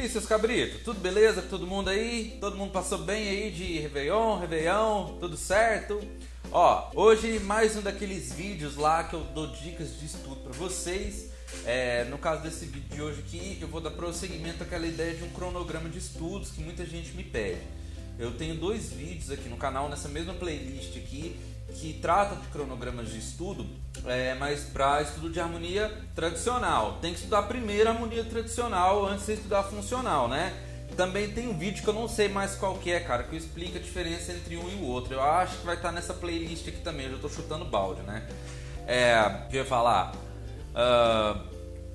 E seus cabritos, tudo beleza todo mundo aí? Todo mundo passou bem aí de Réveillon, Réveillon, tudo certo? Ó, hoje mais um daqueles vídeos lá que eu dou dicas de estudo para vocês. É, no caso desse vídeo de hoje aqui, eu vou dar prosseguimento àquela ideia de um cronograma de estudos que muita gente me pede. Eu tenho dois vídeos aqui no canal, nessa mesma playlist aqui, que trata de cronogramas de estudo, é, mas para estudo de harmonia tradicional. Tem que estudar primeiro a harmonia tradicional antes de estudar funcional, né? Também tem um vídeo que eu não sei mais qual que é, cara, que explica a diferença entre um e o outro. Eu acho que vai estar nessa playlist aqui também, eu já estou chutando balde, né? É, falar. Uh,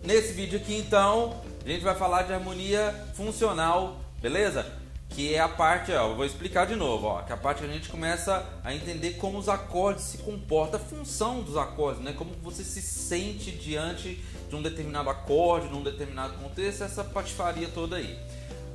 nesse vídeo aqui, então, a gente vai falar de harmonia funcional, beleza? Que é a parte, ó, eu vou explicar de novo, ó, que é a parte que a gente começa a entender como os acordes se comportam, a função dos acordes, né? Como você se sente diante de um determinado acorde, num determinado contexto, essa patifaria toda aí.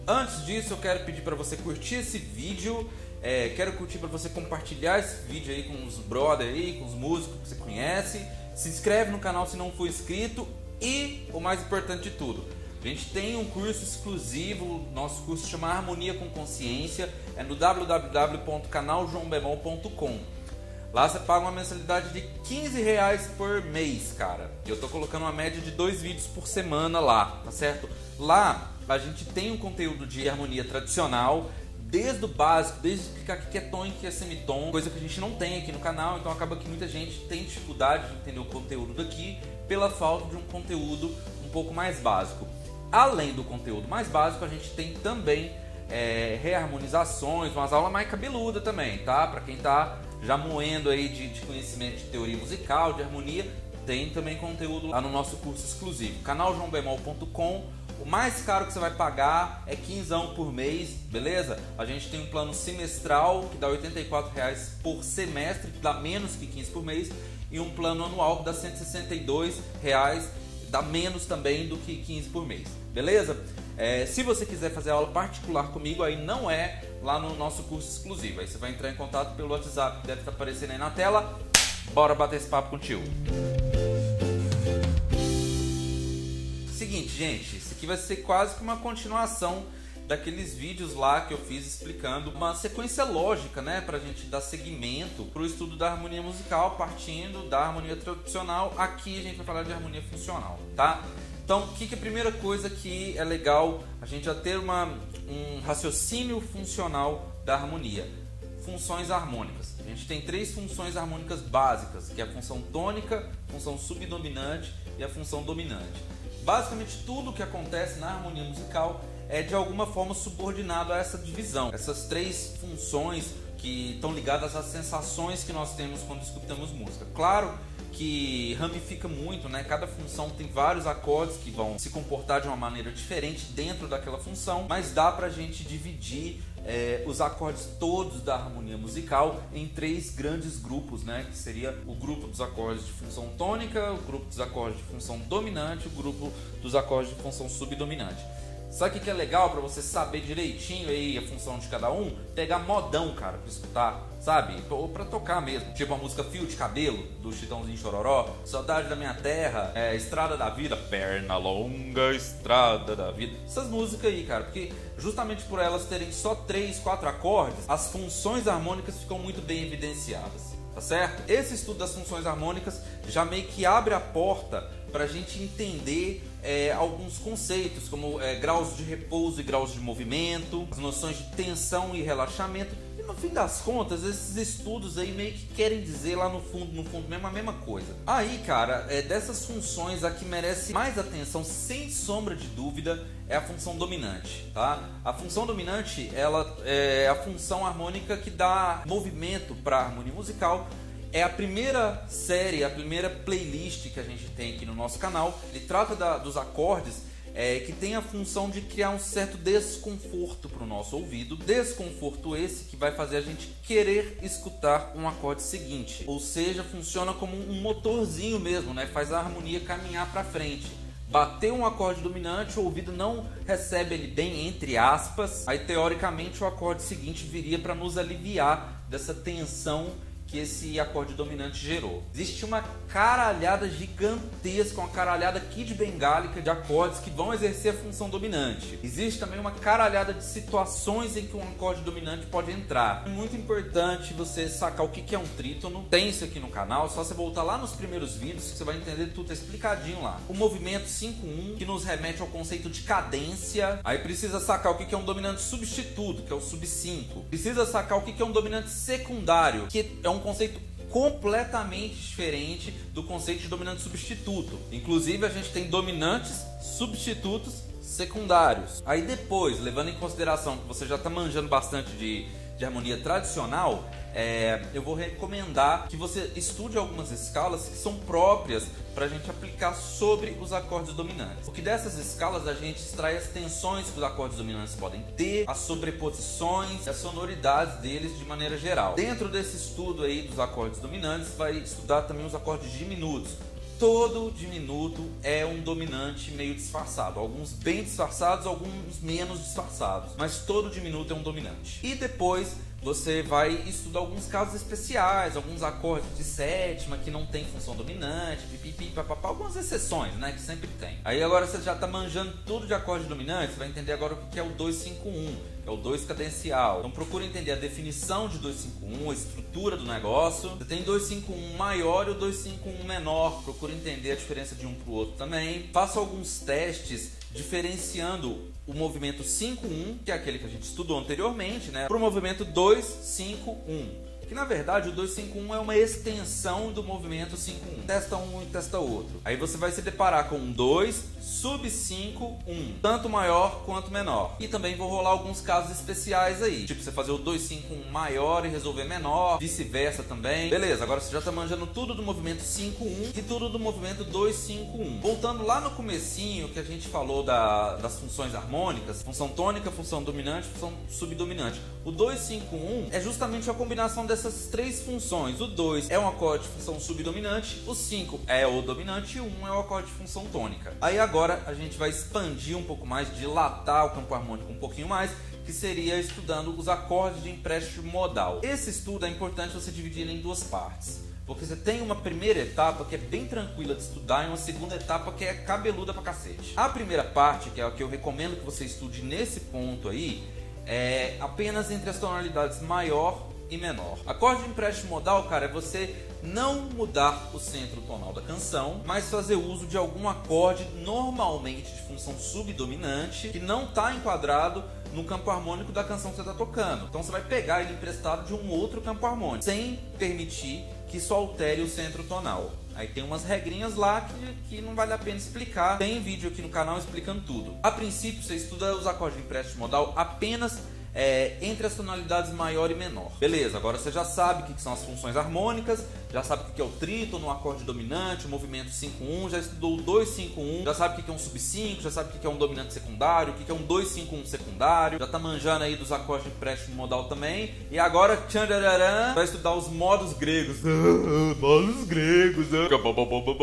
Antes disso, eu quero pedir para você curtir esse vídeo, é, quero curtir para você compartilhar esse vídeo aí com os brother aí, com os músicos que você conhece, se inscreve no canal se não for inscrito e o mais importante de tudo, a gente tem um curso exclusivo, nosso curso chama Harmonia com Consciência, é no www.canaljoãobemol.com. Lá você paga uma mensalidade de 15 reais por mês, cara. Eu tô colocando uma média de dois vídeos por semana lá, tá certo? Lá a gente tem um conteúdo de harmonia tradicional, desde o básico, desde explicar o que é tom e o que é semitom, coisa que a gente não tem aqui no canal, então acaba que muita gente tem dificuldade de entender o conteúdo daqui pela falta de um conteúdo um pouco mais básico. Além do conteúdo mais básico, a gente tem também é, reharmonizações, umas aulas mais cabeludas também, tá? Para quem tá já moendo aí de, de, conhecimento de teoria musical, de harmonia, tem também conteúdo lá no nosso curso exclusivo, canaljoãobemol.com. O mais caro que você vai pagar é 15 por mês, beleza? A gente tem um plano semestral que dá 84 reais por semestre, que dá menos que 15 por mês, e um plano anual que dá 162 reais dá menos também do que 15 por mês, beleza? É, se você quiser fazer aula particular comigo, aí não é lá no nosso curso exclusivo. Aí você vai entrar em contato pelo WhatsApp deve estar aparecendo aí na tela. Bora bater esse papo com o tio. Seguinte, gente, isso aqui vai ser quase que uma continuação daqueles vídeos lá que eu fiz explicando uma sequência lógica, né, pra gente dar seguimento pro estudo da harmonia musical, partindo da harmonia tradicional. Aqui a gente vai falar de harmonia funcional, tá? Então, o que, é a primeira coisa que é legal a gente já ter uma, um raciocínio funcional da harmonia? Funções harmônicas. A gente tem três funções harmônicas básicas, que é a função tônica, a função subdominante e a função dominante. Basicamente, tudo que acontece na harmonia musical é de alguma forma subordinado a essa divisão. Essas três funções que estão ligadas às sensações que nós temos quando escutamos música. Claro que ramifica muito, né? Cada função tem vários acordes que vão se comportar de uma maneira diferente dentro daquela função, mas dá pra gente dividir é, os acordes todos da harmonia musical em três grandes grupos, né? Que seria o grupo dos acordes de função tônica, o grupo dos acordes de função dominante, o grupo dos acordes de função subdominante. Sabe o que é legal para você saber direitinho aí a função de cada um? Pegar modão, cara, pra escutar, sabe? Ou pra tocar mesmo. Tipo a música Fio de Cabelo, do Chitãozinho Chororó, Saudade da Minha Terra, é, Estrada da Vida, Perna Longa, Estrada da Vida. Essas músicas aí, cara, porque justamente por elas terem só três, quatro acordes, as funções harmônicas ficam muito bem evidenciadas tá certo? Esse estudo das funções harmônicas já meio que abre a porta para a gente entender é, alguns conceitos, como é, graus de repouso e graus de movimento, as noções de tensão e relaxamento. E no fim das contas, esses estudos aí meio que querem dizer lá no fundo, no fundo mesmo a mesma coisa. Aí, cara, é, dessas funções a que merece mais atenção, sem sombra de dúvida, é a função dominante, tá? A função dominante, ela é a função harmônica que dá movimento para a harmonia musical é a primeira série, a primeira playlist que a gente tem aqui no nosso canal. Ele trata da, dos acordes é, que tem a função de criar um certo desconforto para o nosso ouvido. Desconforto esse que vai fazer a gente querer escutar um acorde seguinte. Ou seja, funciona como um motorzinho mesmo, né? Faz a harmonia caminhar para frente. Bateu um acorde dominante, o ouvido não recebe ele bem, entre aspas. Aí, teoricamente, o acorde seguinte viria para nos aliviar dessa tensão que esse acorde dominante gerou. Existe uma caralhada gigantesca, uma caralhada kid bengálica de acordes que vão exercer a função dominante. Existe também uma caralhada de situações em que um acorde dominante pode entrar. É muito importante você sacar o que é um trítono. Tem isso aqui no canal, só você voltar lá nos primeiros vídeos que você vai entender tudo explicadinho lá. O movimento 5-1, que nos remete ao conceito de cadência. Aí precisa sacar o que é um dominante substituto, que é o sub-5. Precisa sacar o que é um dominante secundário, que é um conceito completamente diferente do conceito de dominante substituto. Inclusive, a gente tem dominantes substitutos secundários. Aí depois, levando em consideração que você já está manjando bastante de, de harmonia tradicional, é, eu vou recomendar que você estude algumas escalas que são próprias para a gente aplicar sobre os acordes dominantes. Porque dessas escalas a gente extrai as tensões que os acordes dominantes podem ter, as sobreposições, as sonoridades deles de maneira geral. Dentro desse estudo aí dos acordes dominantes, vai estudar também os acordes diminutos todo diminuto é um dominante meio disfarçado. Alguns bem disfarçados, alguns menos disfarçados. Mas todo diminuto é um dominante. E depois você vai estudar alguns casos especiais, alguns acordes de sétima que não tem função dominante, pipipi, papapá, algumas exceções, né, que sempre tem. Aí agora você já está manjando tudo de acorde dominante, você vai entender agora o que é o 251, que é o 2 cadencial. Então procura entender a definição de 251, a estrutura do negócio. Você tem 251 maior e o 251 menor, procura entender a diferença de um para o outro também. Faça alguns testes diferenciando o movimento 5-1, que é aquele que a gente estudou anteriormente, né, para o movimento 2-5-1 que na verdade o 251 é uma extensão do movimento 51. Testa um e testa outro. Aí você vai se deparar com um 2 sub 5 1, tanto maior quanto menor. E também vou rolar alguns casos especiais aí, tipo você fazer o 251 maior e resolver menor, vice-versa também. Beleza, agora você já tá manjando tudo do movimento 51 e tudo do movimento 251. Voltando lá no comecinho que a gente falou da, das funções harmônicas, função tônica, função dominante, função subdominante. O 251 é justamente a combinação dessas essas três funções. O 2 é um acorde de função subdominante, o 5 é o dominante e o 1 um é o acorde de função tônica. Aí agora a gente vai expandir um pouco mais, dilatar o campo harmônico um pouquinho mais, que seria estudando os acordes de empréstimo modal. Esse estudo é importante você dividir em duas partes. Porque você tem uma primeira etapa que é bem tranquila de estudar e uma segunda etapa que é cabeluda pra cacete. A primeira parte, que é a que eu recomendo que você estude nesse ponto aí, é apenas entre as tonalidades maior e menor. Acorde de empréstimo modal, cara, é você não mudar o centro tonal da canção, mas fazer uso de algum acorde normalmente de função subdominante que não está enquadrado no campo harmônico da canção que você está tocando. Então você vai pegar ele emprestado de um outro campo harmônico, sem permitir que isso altere o centro tonal. Aí tem umas regrinhas lá que, que não vale a pena explicar. Tem vídeo aqui no canal explicando tudo. A princípio, você estuda os acordes de empréstimo modal apenas é, entre as tonalidades maior e menor. Beleza, agora você já sabe o que são as funções harmônicas, já sabe o que é o trítono, o acorde dominante, o movimento 5-1, já estudou o 2-5-1, já sabe o que é um sub-5, já sabe o que é um dominante secundário, o que é um 2-5-1 secundário, já tá manjando aí dos acordes de empréstimo modal também. E agora, tchandararã, vai estudar os modos gregos. modos gregos,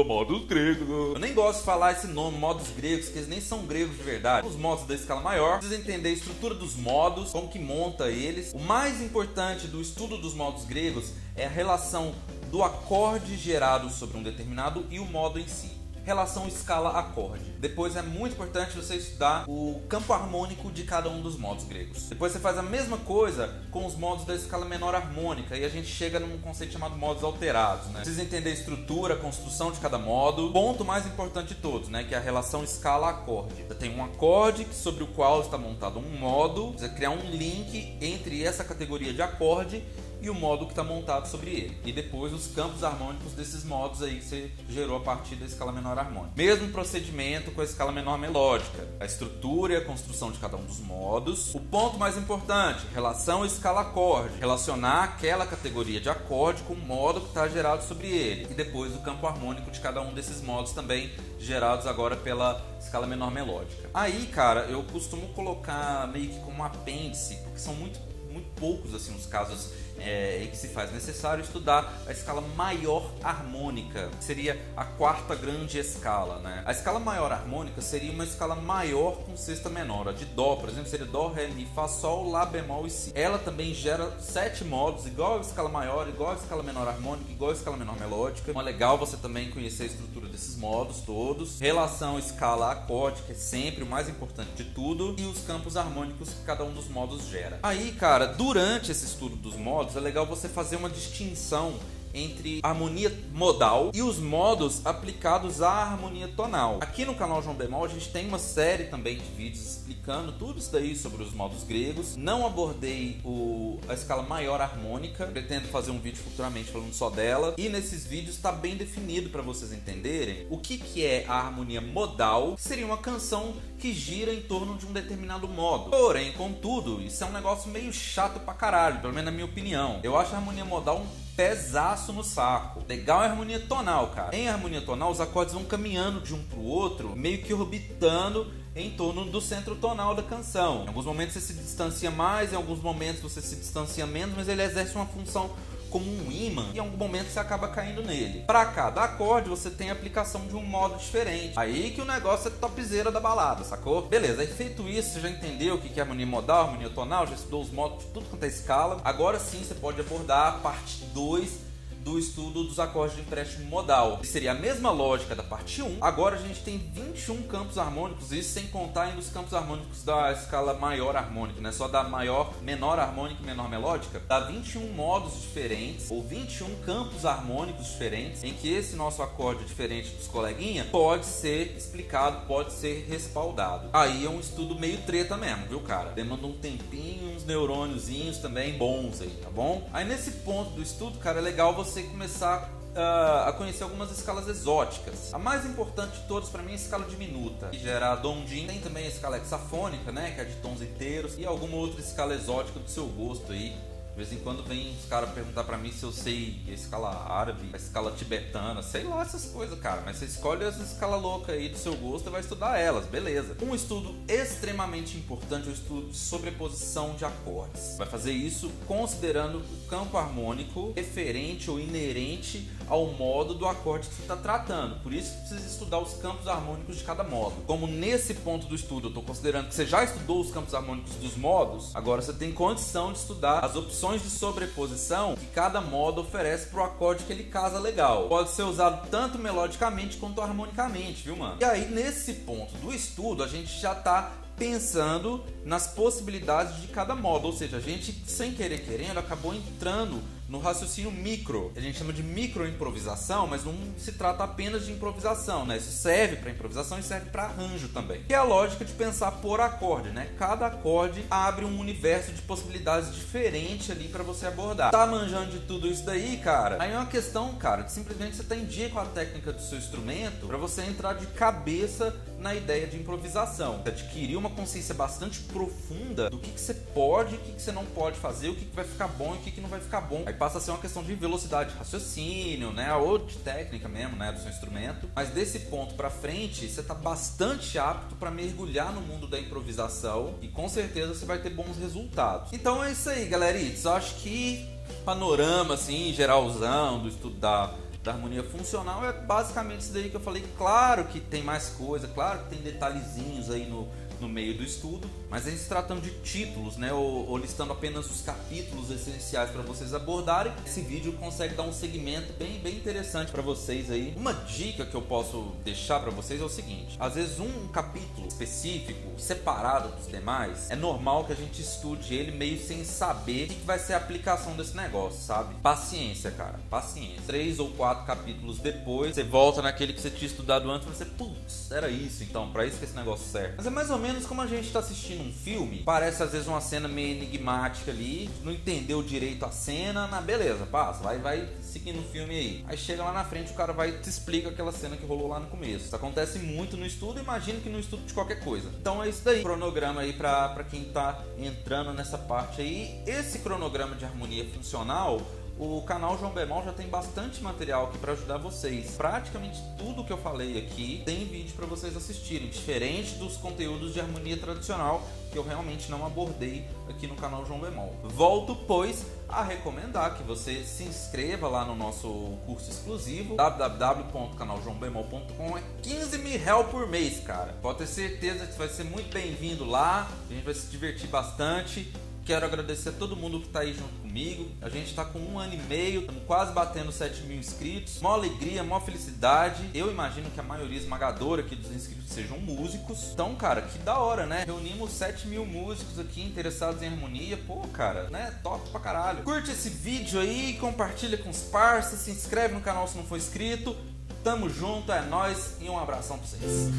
modos gregos. Eu nem gosto de falar esse nome, modos gregos, que eles nem são gregos de verdade. Os modos da escala maior, precisa entender a estrutura dos modos, como que monta eles. O mais importante do estudo dos modos gregos é a relação do acorde gerado sobre um determinado e o modo em si relação escala-acorde. Depois é muito importante você estudar o campo harmônico de cada um dos modos gregos. Depois você faz a mesma coisa com os modos da escala menor harmônica e a gente chega num conceito chamado modos alterados, né? Precisa entender a estrutura, a construção de cada modo. Ponto mais importante de todos, né, que é a relação escala-acorde. Você tem um acorde sobre o qual está montado um modo, você criar um link entre essa categoria de acorde e o modo que está montado sobre ele. E depois os campos harmônicos desses modos aí que você gerou a partir da escala menor harmônica. Mesmo procedimento com a escala menor melódica. A estrutura e a construção de cada um dos modos. O ponto mais importante, relação escala-acorde. Relacionar aquela categoria de acorde com o modo que está gerado sobre ele. E depois o campo harmônico de cada um desses modos também gerados agora pela escala menor melódica. Aí, cara, eu costumo colocar meio que como apêndice, porque são muito, muito poucos assim os casos é, em que se faz necessário estudar a escala maior harmônica, que seria a quarta grande escala. Né? A escala maior harmônica seria uma escala maior com sexta menor. A de Dó, por exemplo, seria Dó, Ré, Mi, Fá, Sol, Lá, Bemol e Si. Ela também gera sete modos, igual a escala maior, igual a escala menor harmônica, igual a escala menor melódica. Então é legal você também conhecer a estrutura desses modos todos. Relação escala-acorde, que é sempre o mais importante de tudo. E os campos harmônicos que cada um dos modos gera. Aí, cara, durante esse estudo dos modos, é legal você fazer uma distinção entre harmonia modal e os modos aplicados à harmonia tonal. Aqui no canal João Bemol a gente tem uma série também de vídeos explicando tudo isso daí sobre os modos gregos. Não abordei o, a escala maior harmônica, pretendo fazer um vídeo futuramente falando só dela. E nesses vídeos está bem definido para vocês entenderem o que, que é a harmonia modal, que seria uma canção que gira em torno de um determinado modo. Porém, contudo, isso é um negócio meio chato pra caralho, pelo menos na minha opinião. Eu acho a harmonia modal um pesaço no saco. Legal é a harmonia tonal, cara. Em harmonia tonal, os acordes vão caminhando de um pro outro, meio que orbitando em torno do centro tonal da canção. Em alguns momentos você se distancia mais, em alguns momentos você se distancia menos, mas ele exerce uma função como um imã e em algum momento você acaba caindo nele. Para cada acorde você tem a aplicação de um modo diferente. Aí que o negócio é topzera da balada, sacou? Beleza, aí feito isso, você já entendeu o que é harmonia modal, harmonia tonal, já estudou os modos de tudo quanto é escala. Agora sim você pode abordar a parte 2 do estudo dos acordes de empréstimo modal. Que seria a mesma lógica da parte 1. Agora a gente tem 21 campos harmônicos, isso sem contar ainda os campos harmônicos da escala maior harmônica, né? Só da maior, menor harmônica e menor melódica. Dá 21 modos diferentes, ou 21 campos harmônicos diferentes, em que esse nosso acorde diferente dos coleguinha pode ser explicado, pode ser respaldado. Aí é um estudo meio treta mesmo, viu, cara? Demanda um tempinho, uns neurôniozinhos também bons aí, tá bom? Aí nesse ponto do estudo, cara, é legal você você começar uh, a conhecer algumas escalas exóticas. A mais importante de todas para mim é a escala diminuta, que gera a Dondin. Tem também a escala hexafônica, né, que é de tons inteiros, e alguma outra escala exótica do seu gosto aí. De vez em quando vem os caras perguntar para mim se eu sei escala árabe, escala tibetana, sei lá essas coisas, cara. Mas você escolhe as escalas loucas aí do seu gosto e vai estudar elas, beleza. Um estudo extremamente importante é o estudo de sobreposição de acordes. Vai fazer isso considerando o campo harmônico referente ou inerente ao modo do acorde que você está tratando. Por isso precisa estudar os campos harmônicos de cada modo. Como nesse ponto do estudo eu estou considerando que você já estudou os campos harmônicos dos modos, agora você tem condição de estudar as opções de sobreposição que cada modo oferece para o acorde que ele casa legal. Pode ser usado tanto melodicamente quanto harmonicamente, viu, mano? E aí, nesse ponto do estudo, a gente já está pensando nas possibilidades de cada modo, ou seja, a gente, sem querer querendo, acabou entrando no raciocínio micro. A gente chama de micro improvisação, mas não se trata apenas de improvisação, né? Isso serve para improvisação e serve para arranjo também. Que é a lógica de pensar por acorde, né? Cada acorde abre um universo de possibilidades diferentes ali para você abordar. Tá manjando de tudo isso daí, cara? Aí é uma questão, cara, de simplesmente você tá em dia com a técnica do seu instrumento para você entrar de cabeça na ideia de improvisação. Adquirir uma consciência bastante profunda do que, que você pode, o que, que você não pode fazer, o que, que vai ficar bom e o que, que não vai ficar bom. Aí passa a ser uma questão de velocidade de raciocínio, né? Ou de técnica mesmo, né? Do seu instrumento. Mas desse ponto para frente, você tá bastante apto para mergulhar no mundo da improvisação e com certeza você vai ter bons resultados. Então é isso aí, galeritas. Eu acho que panorama, assim, geralzão do estudo da da harmonia funcional é basicamente isso daí que eu falei. Claro que tem mais coisa, claro que tem detalhezinhos aí no, no meio do estudo, mas em se tratando de títulos, né, ou, ou listando apenas os capítulos essenciais para vocês abordarem, esse vídeo consegue dar um segmento bem, bem interessante para vocês aí. Uma dica que eu posso deixar para vocês é o seguinte: às vezes um capítulo específico, separado dos demais, é normal que a gente estude ele meio sem saber o que vai ser a aplicação desse negócio, sabe? Paciência, cara, paciência. Três ou quatro capítulos depois, você volta naquele que você tinha estudado antes e você, putz, era isso então, para isso que esse negócio serve. Mas é mais ou menos como a gente tá assistindo um filme, parece às vezes uma cena meio enigmática ali, não entendeu direito a cena, na beleza, passa, vai, vai seguindo o filme aí. Aí chega lá na frente, o cara vai te explica aquela cena que rolou lá no começo. Isso acontece muito no estudo, imagino que no estudo de qualquer coisa. Então é isso daí, cronograma aí pra quem tá entrando nessa parte aí. Esse cronograma de harmonia funcional o canal João Bemol já tem bastante material aqui para ajudar vocês. Praticamente tudo que eu falei aqui tem vídeo para vocês assistirem, diferente dos conteúdos de harmonia tradicional que eu realmente não abordei aqui no canal João Bemol. Volto, pois, a recomendar que você se inscreva lá no nosso curso exclusivo www.canaljoãobemol.com é 15 mil reais por mês, cara. Pode ter certeza que vai ser muito bem-vindo lá, a gente vai se divertir bastante Quero agradecer a todo mundo que está aí junto comigo. A gente está com um ano e meio, estamos quase batendo 7 mil inscritos. Mó alegria, mó felicidade. Eu imagino que a maioria esmagadora aqui dos inscritos sejam músicos. Então, cara, que da hora, né? Reunimos 7 mil músicos aqui interessados em harmonia. Pô, cara, né? Top pra caralho. Curte esse vídeo aí, compartilha com os parceiros, se inscreve no canal se não for inscrito. Tamo junto, é nóis e um abração pra vocês.